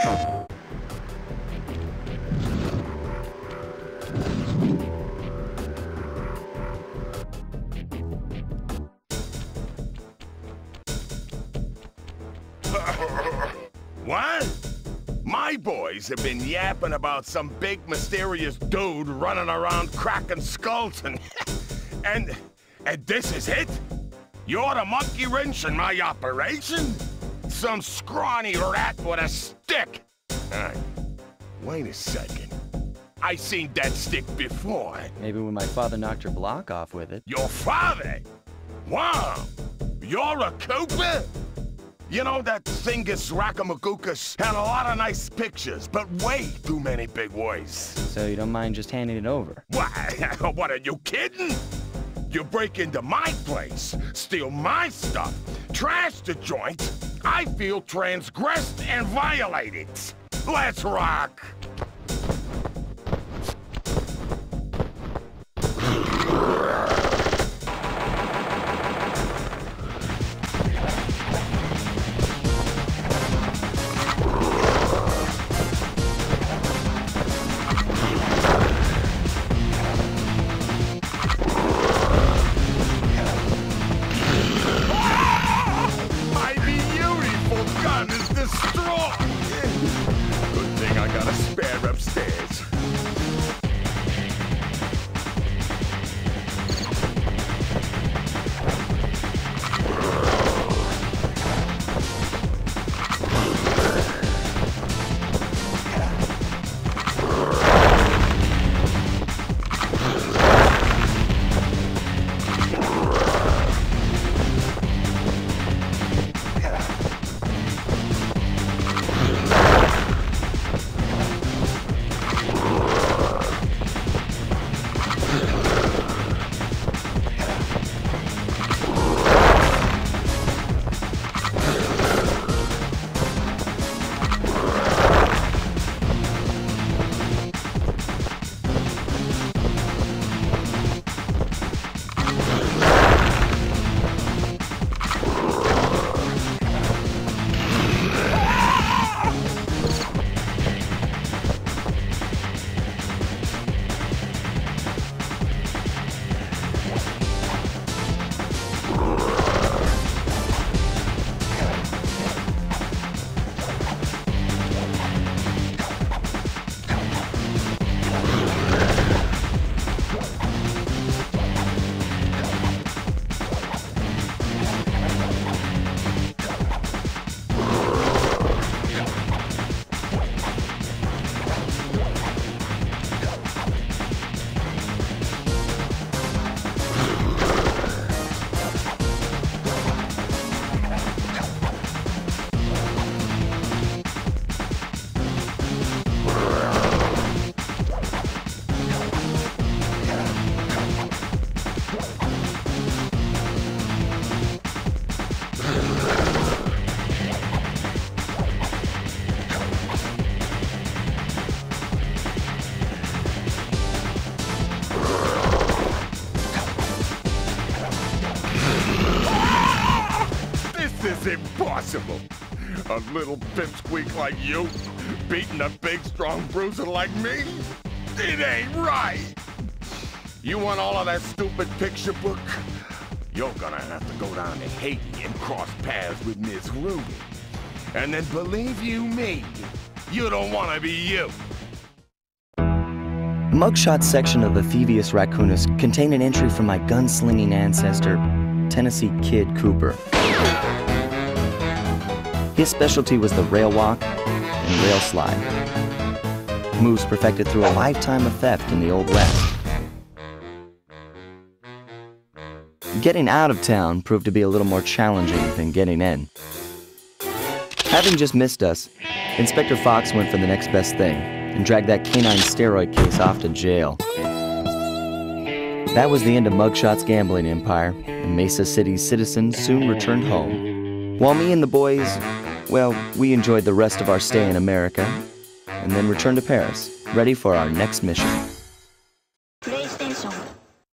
what? My boys have been yapping about some big mysterious dude running around cracking skulls and... and... and this is it? You're the monkey wrench in my operation? Some scrawny rat with a stick! Uh, wait a second. I seen that stick before. Maybe when my father knocked your block off with it. Your father? Wow! You're a Cooper? You know, that Thingus Rackamagookus had a lot of nice pictures, but way too many big words. So you don't mind just handing it over? What? what, are you kidding? You break into my place, steal my stuff, trash the joint, I feel transgressed and violated. Let's rock! upstairs. Is impossible. A little pipsqueak like you beating a big, strong bruiser like me? It ain't right. You want all of that stupid picture book? You're gonna have to go down to Haiti and cross paths with Miss Ruby. And then believe you me, you don't want to be you. Muggshot section of the Thievius Raccoonus contain an entry from my gunslinging ancestor, Tennessee Kid Cooper. His specialty was the rail walk and rail slide. Moves perfected through a lifetime of theft in the Old West. Getting out of town proved to be a little more challenging than getting in. Having just missed us, Inspector Fox went for the next best thing and dragged that canine steroid case off to jail. That was the end of Muggshot's gambling empire, and Mesa City's citizens soon returned home. While me and the boys well, we enjoyed the rest of our stay in America and then returned to Paris, ready for our next mission.